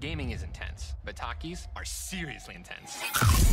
Gaming is intense, but talkies are seriously intense.